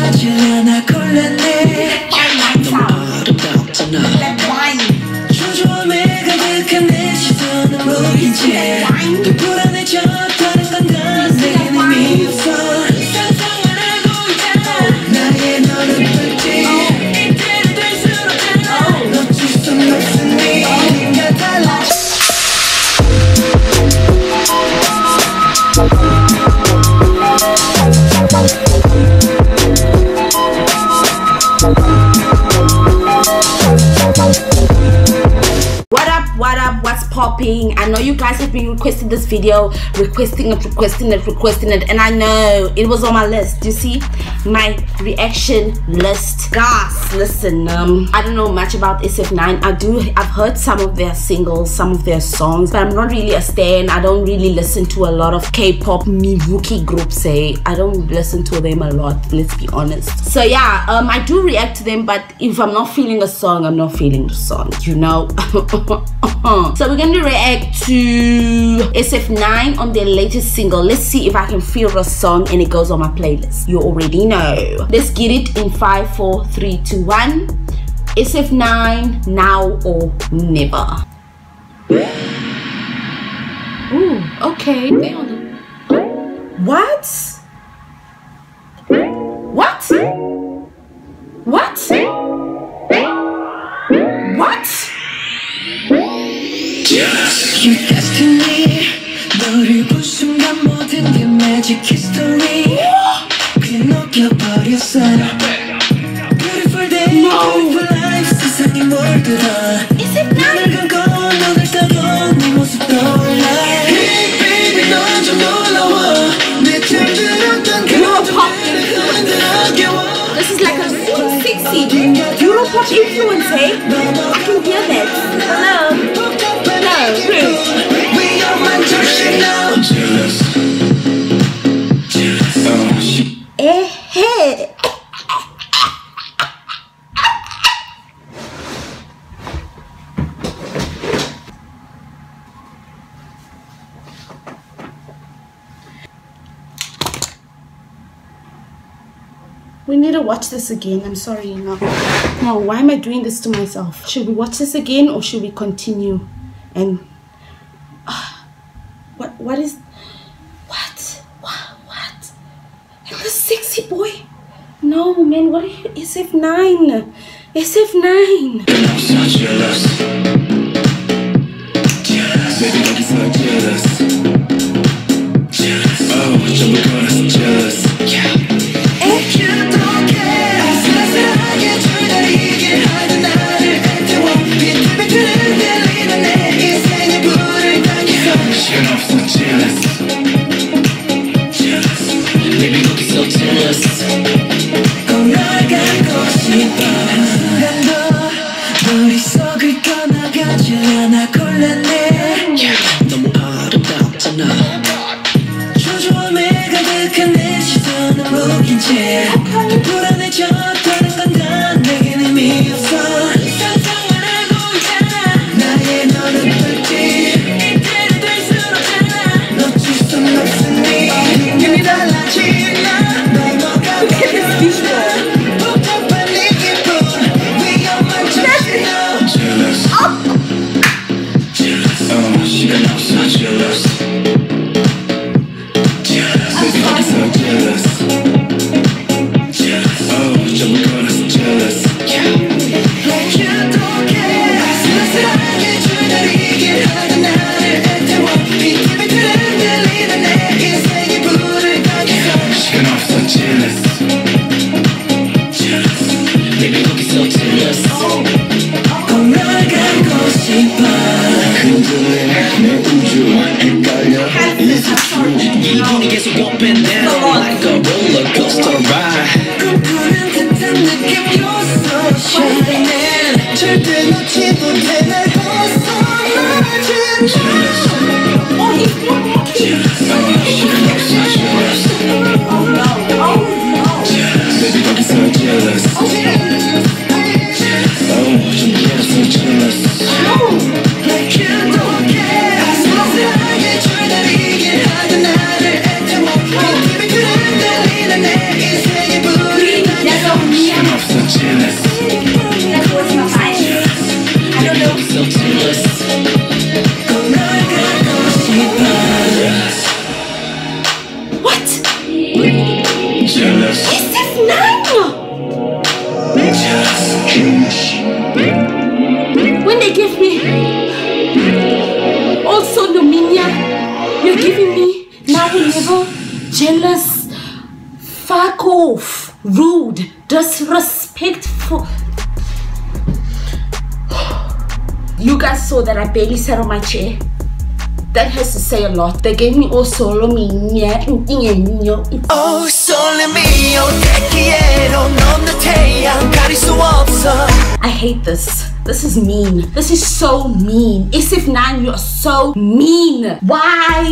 가지려나 곤란해 What up, what up, what's popping? I know you guys have been requesting this video, requesting it, requesting it, requesting it, and I know it was on my list. You see, my reaction list. Guys, listen, um, I don't know much about SF9. I do, I've heard some of their singles, some of their songs, but I'm not really a stan. I don't really listen to a lot of K-pop Mivuki groups. Say, I don't listen to them a lot. Let's be honest. So yeah, um, I do react to them, but if I'm not feeling a song, I'm not feeling the song. You know. so we're going to react to SF9 on their latest single. Let's see if I can feel the song and it goes on my playlist. You already know. Let's get it in five, four, three, two, one. SF9 now or never. Ooh, okay. What? 모든 게 magic history 그냥 녹여버렸어 Beautiful day, beautiful life 세상이 몰들어 눈을 감고 눈을 떠도 네 모습 떠올라 Hey baby 넌 좀 놀라워 내 잠들었던 감정들을 흔들어 깨워 This is like a so sexy Europop influence, hey? Watch this again. I'm sorry. No. No, why am I doing this to myself? Should we watch this again or should we continue? And Ah, what what is what? What what? And the sexy boy? No man, what are you SF9? SF9 그때 놓지 못해 날 벗어나진 않아 evil, jealous, fuck off, rude, disrespectful. You guys saw that I barely sat on my chair. That has to say a lot. They gave me all solo me Oh, solo mio, te quiero, non te, anche se I hate this. This is mean. This is so mean. SF9, you're so mean. Why?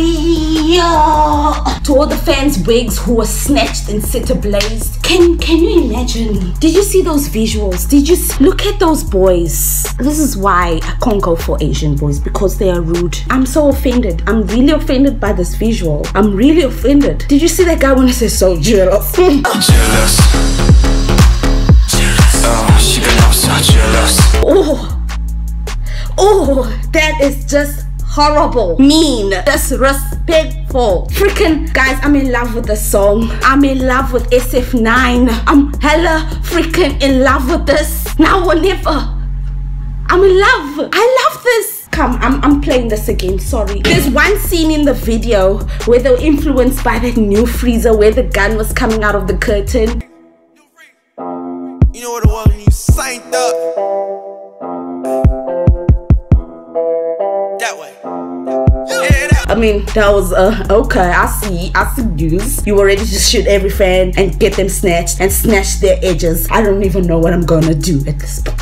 To all the fans' wigs who were snatched and set ablaze. Can, can you imagine? Did you see those visuals? Did you look at those boys? This is why I can't go for Asian boys because they are rude. I'm so offended. I'm really offended by this visual. I'm really offended. Did you see that guy when he says so jealous? jealous. jealous. Oh, oh, oh, that is just horrible, mean, disrespectful. Freaking guys, I'm in love with the song. I'm in love with SF9. I'm hella freaking in love with this. Now or never. I'm in love. I love this. Come, I'm, I'm playing this again. Sorry. There's one scene in the video where they were influenced by that new freezer where the gun was coming out of the curtain. You know what it was when you synced up. I mean, that was uh okay. I see, I see news. You were ready to shoot every fan and get them snatched and snatch their edges. I don't even know what I'm gonna do at this point.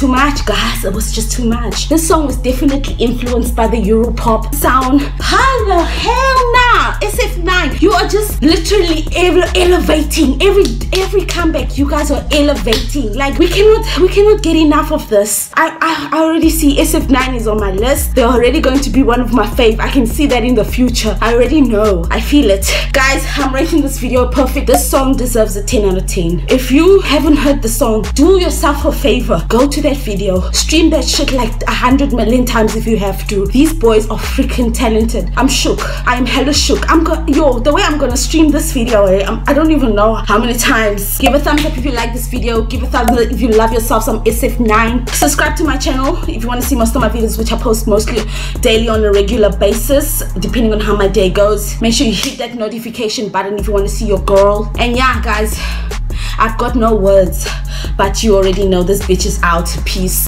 Too much, guys. It was just too much. This song was definitely influenced by the Europop sound. How the hell nah. SF9, you are just literally ele- elevating every every comeback. You guys are elevating. Like we cannot we cannot get enough of this. I I, I already see SF9 is on my list. They're already going to be one of my fave. I can see that in the future. I already know. I feel it, guys. I'm rating this video perfect. This song deserves a 10 out of 10. If you haven't heard the song, do yourself a favor. Go to that video. Stream that shit like a hundred million times if you have to. These boys are freaking talented. I'm shook. I'm hella shook. I'm go yo, the way I'm gonna stream this video, eh, I'm, I don't even know how many times. Give a thumbs up if you like this video. Give a thumbs up if you love yourself some SF9. Subscribe to my channel if you want to see most of my videos, which I post mostly daily on a regular basis, depending on how my day goes. Make sure you hit that notification button if you want to see your girl. And yeah, guys, I've got no words, but you already know this bitch is out. Peace.